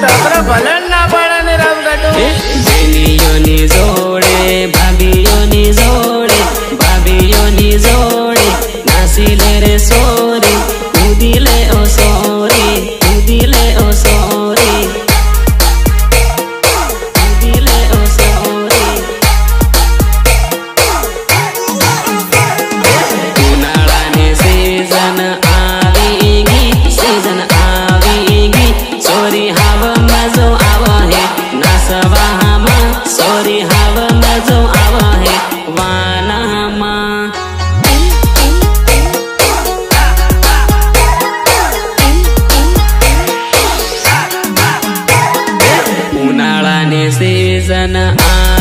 ઢોકરો ભલે જ ના પડે ને રામ જોડે ભાભીઓની જોડે નાસી લે રે સોરી. And I.